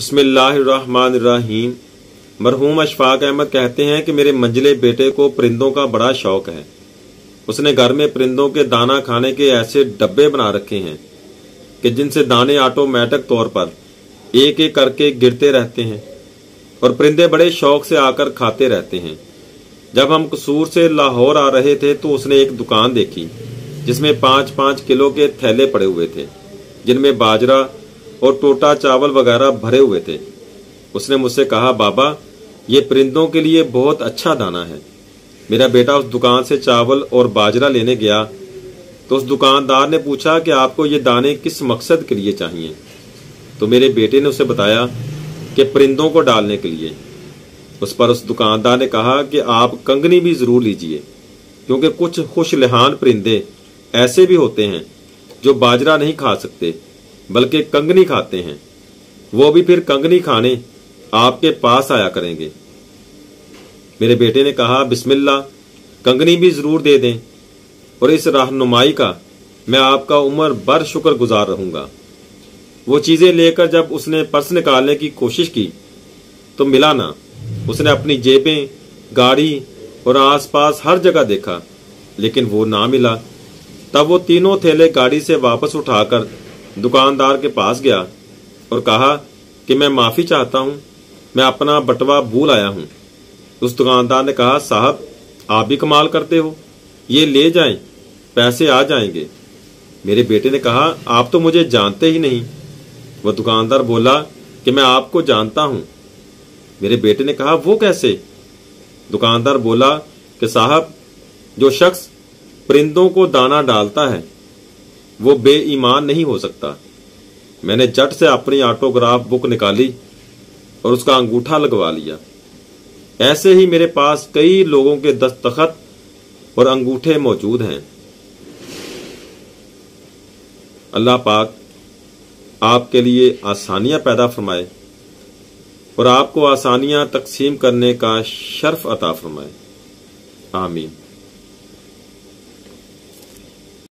बसमीम मरहूम अशफाक अहमद कहते हैं कि मेरे मंजिले बेटे को परिंदों का बड़ा शौक है। उसने घर में परिंदों के दाना खाने के ऐसे डब्बे बना रखे हैं कि जिनसे दाने ऑटोमेटिक तौर पर एक एक करके गिरते रहते हैं और परिंदे बड़े शौक से आकर खाते रहते हैं। जब हम कसूर से लाहौर आ रहे थे तो उसने एक दुकान देखी, जिसमें पाँच पाँच किलो के थैले पड़े हुए थे, जिनमें बाजरा और टोटा चावल वगैरह भरे हुए थे। उसने मुझसे कहा, बाबा, ये परिंदों के लिए बहुत अच्छा दाना है। मेरा बेटा उस दुकान से चावल और बाजरा लेने गया तो उस दुकानदार ने पूछा कि आपको ये दाने किस मकसद के लिए चाहिए? तो मेरे बेटे ने उसे बताया कि परिंदों को डालने के लिए। उस पर उस दुकानदार ने कहा कि आप कंगनी भी ज़रूर लीजिए, क्योंकि कुछ खुश लिहान परिंदे ऐसे भी होते हैं जो बाजरा नहीं खा सकते। बल्कि कंगनी खाते हैं। वो भी फिर कंगनी खाने आपके पास आया करेंगे। मेरे बेटे ने कहा, बिस्मिल्लाह, कंगनी भी ज़रूर दे दें और इस रहनुमाई का मैं आपका उम्र भर शुक्र गुजार रहूँगा। वो चीज़ें लेकर जब उसने पर्स निकालने की कोशिश की तो मिला ना। उसने अपनी जेबें, गाड़ी और आसपास हर जगह देखा, लेकिन वो ना मिला। तब वो तीनों थैले गाड़ी से वापस उठाकर दुकानदार के पास गया और कहा कि मैं माफ़ी चाहता हूँ, मैं अपना बटवा भूल आया हूँ। उस दुकानदार ने कहा, साहब, आप भी कमाल करते हो, ये ले जाएँ, पैसे आ जाएँगे। मेरे बेटे ने कहा, आप तो मुझे जानते ही नहीं। वह दुकानदार बोला कि मैं आपको जानता हूँ। मेरे बेटे ने कहा, वो कैसे? दुकानदार बोला कि साहब, जो शख्स परिंदों को दाना डालता है वो बेईमान नहीं हो सकता। मैंने जट से अपनी ऑटोग्राफ बुक निकाली और उसका अंगूठा लगवा लिया। ऐसे ही मेरे पास कई लोगों के दस्तखत और अंगूठे मौजूद हैं। अल्लाह पाक आपके लिए आसानियाँ पैदा फरमाए और आपको आसानियाँ तकसीम करने का शर्फ अता फरमाए। आमीन।